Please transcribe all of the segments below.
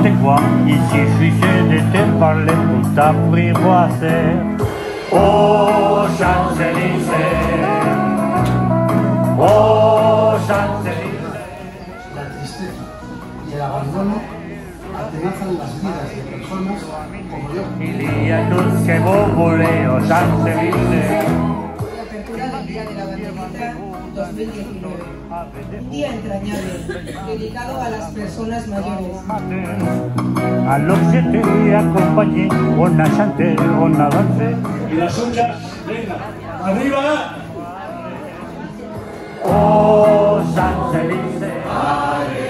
Comptez quoi, il suffisait de te parler pour t'apprivoiser. Oh, Champs-Élysées, oh, Champs-Élysées. La tristeza y el abandono atenazan las vidas de personas como yo. Il y a tout ce que vous voulez aux Champs-Élysées. 2019. Un día entrañable, dedicado a las personas mayores. Alors j'étais accompagné, on a chanté, on a dansé. Y las ochas, venga, arriba. Oh, Champs-Élysées. Les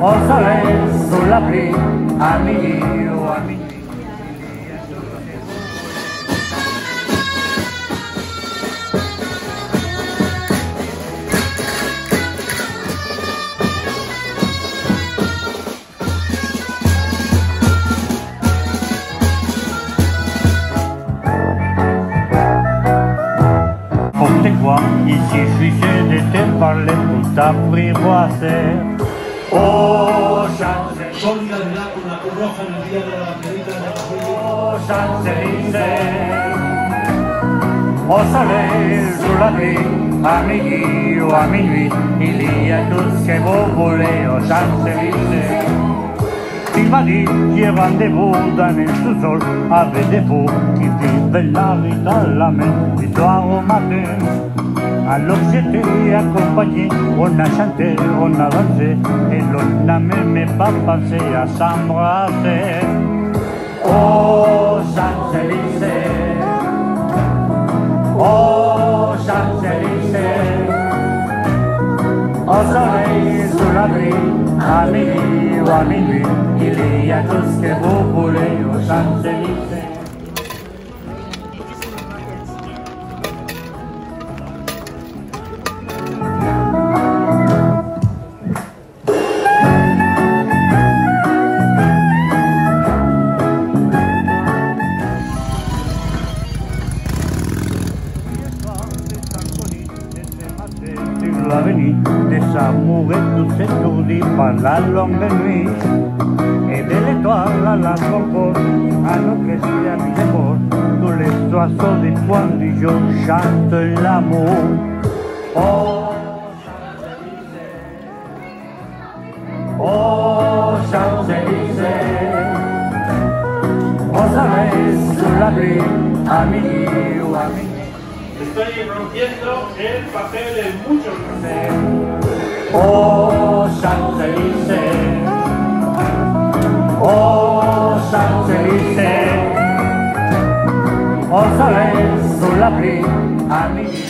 au soleil, sous la pluie, à minuit ou à minuit. Ici, je suis d'été par les poutres à frivoiser. Oh, Champs-Élysées. Solidaridad con la Cruz Roja en el Día de la Banderita de 2019. Oh, Champs-Élysées. Au soleil, sous la pluie, à midi ou à minuit, il y a tout ce que vous voulez aux Champs-Élysées. Filmati llevan de Buda en su sol a Bedefú y vive la vida la Cuido a Omate a los siete acompañé una chante una danse el orname me papase a Sambrate Oh Champs-Élysées Oh Champs-Élysées Oh Champs-Élysées Aminim, aminim, Ilie, tu ste bubule, o șanse mici aux Champs-Élysées. sur l'avenue des amoureux tous étourdis par la longue nuit. Et de l'étoile à la Sorbonne, à notre ciel de bord, tous les oiseaux des coins du jour chantent l'amour. Oh, oh, Champs-Élysées, au soleil, sous la pluie, à midi ou à minuit. Estoy rompiendo el papel en muchos lugares. Oh, Champs-Élysées, oh, Champs-Élysées, au soleil, sous la pluie, midi.